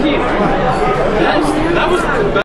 That was the best.